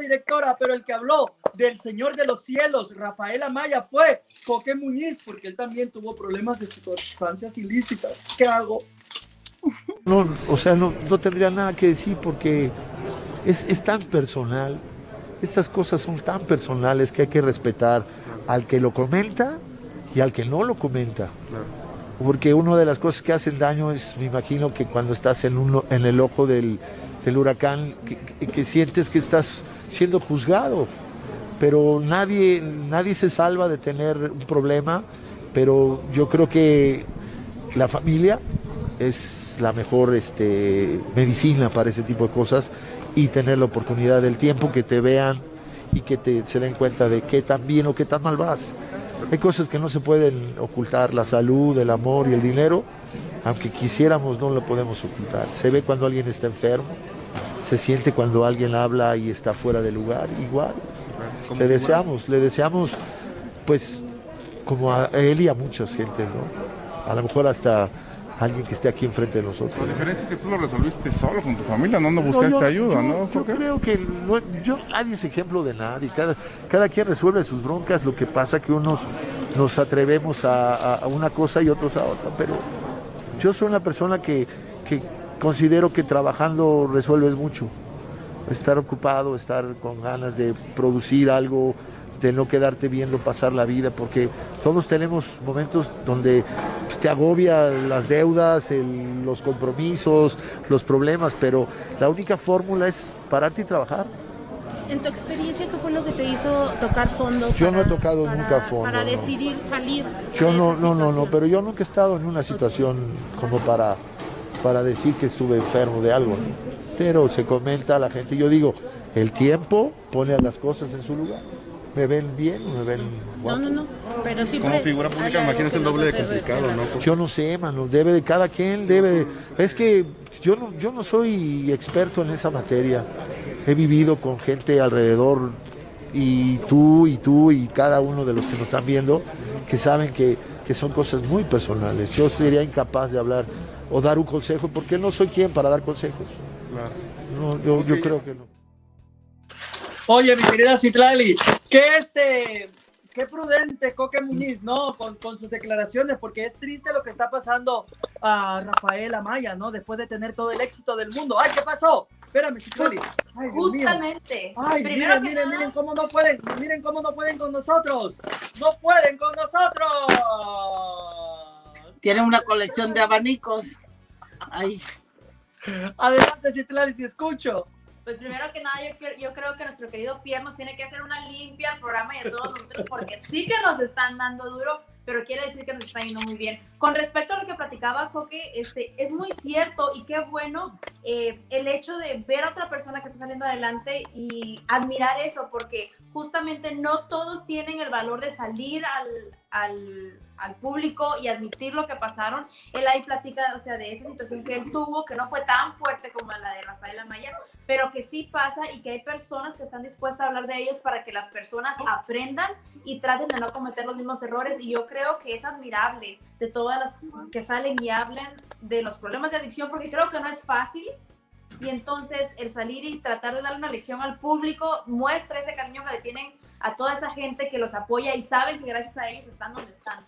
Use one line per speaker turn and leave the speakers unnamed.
directora, pero el que habló del Señor de los Cielos, Rafael Amaya, fue Coque Muñiz, porque él también tuvo problemas de sustancias ilícitas. ¿Qué hago?
No, o sea, no, no tendría nada que decir porque es, es tan personal. Estas cosas son tan personales que hay que respetar al que lo comenta y al que no lo comenta. Porque una de las cosas que hacen daño es, me imagino, que cuando estás en, uno, en el ojo del, del huracán, que, que, sientes que estás siendo juzgado. Pero nadie, nadie se salva de tener un problema, pero yo creo que la familia es la mejor este, medicina para ese tipo de cosas y tener la oportunidad del tiempo que te vean y que te, se den cuenta de qué tan bien o qué tan mal vas. Hay cosas que no se pueden ocultar, la salud, el amor y el dinero, aunque quisiéramos no lo podemos ocultar. Se ve cuando alguien está enfermo, se siente cuando alguien habla y está fuera de lugar, igual. Le deseamos, le deseamos, pues, como a él y a muchas gentes, ¿no? A lo mejor hasta alguien que esté aquí enfrente de nosotros.
La diferencia es que tú lo resolviste solo con tu familia, no, no buscaste
yo,
ayuda,
yo,
¿no?
Yo creo que no, yo, nadie es ejemplo de nadie, cada, cada quien resuelve sus broncas, lo que pasa que unos nos atrevemos a, a, una cosa y otros a otra, pero yo soy una persona que, que considero que trabajando resuelves mucho. Estar ocupado, estar con ganas de producir algo, de no quedarte viendo pasar la vida, porque todos tenemos momentos donde te agobia las deudas, los compromisos, los problemas, pero la única fórmula es pararte y trabajar.
En tu experiencia, ¿qué fue lo que te hizo tocar fondo?
Yo
para,
no he tocado
para,
nunca fondo.
Para
no.
decidir salir.
Yo
de
no,
esa
no, no, no, pero yo nunca he estado en una situación como para, para decir que estuve enfermo de algo. ¿no? Pero se comenta a la gente, yo digo, el tiempo pone a las cosas en su lugar. ¿Me ven bien o me ven
No, no, no. Pero sí.
Como figura pública, imagínate el doble de complicado, ¿no?
Yo no sé, mano, debe de cada quien, debe de... Es que yo no, yo no soy experto en esa materia. He vivido con gente alrededor y tú y tú y cada uno de los que nos están viendo que saben que, que son cosas muy personales. Yo sería incapaz de hablar o dar un consejo porque no soy quien para dar consejos.
Claro.
No, yo, yo creo que no.
Oye, mi querida Citlali, que este, qué prudente Coque Muñiz, ¿no? Con, con, sus declaraciones, porque es triste lo que está pasando a Rafael Amaya, ¿no? Después de tener todo el éxito del mundo. ¡Ay, qué pasó! Espérame. Ay, Dios
Justamente.
Mío. Ay,
Primero
miren,
que
miren,
nada,
miren cómo no pueden, miren cómo no pueden con nosotros. No pueden con nosotros.
Tienen una colección de abanicos. Ay.
Adelante, Citlali, te escucho.
Pues primero que nada, yo, yo creo que nuestro querido Pierre nos tiene que hacer una limpia al programa y a todos nosotros, porque sí que nos están dando duro, pero quiere decir que nos está yendo muy bien. Con respecto a lo que platicaba Coque, este, es muy cierto y qué bueno eh, el hecho de ver a otra persona que está saliendo adelante y admirar eso, porque justamente no todos tienen el valor de salir al, al, al público y admitir lo que pasaron. Él ahí platica, o sea, de esa situación que él tuvo, que no fue tan fuerte como la de Rafael Amaya, pero que sí pasa y que hay personas que están dispuestas a hablar de ellos para que las personas aprendan y traten de no cometer los mismos errores. Y yo creo que es admirable de todas las que salen y hablan de los problemas de adicción, porque creo que no es fácil. Y entonces el salir y tratar de darle una lección al público muestra ese cariño que le tienen a toda esa gente que los apoya y saben que gracias a ellos están donde están.